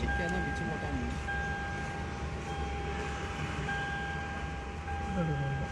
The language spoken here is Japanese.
식대는미치못하 는. 이.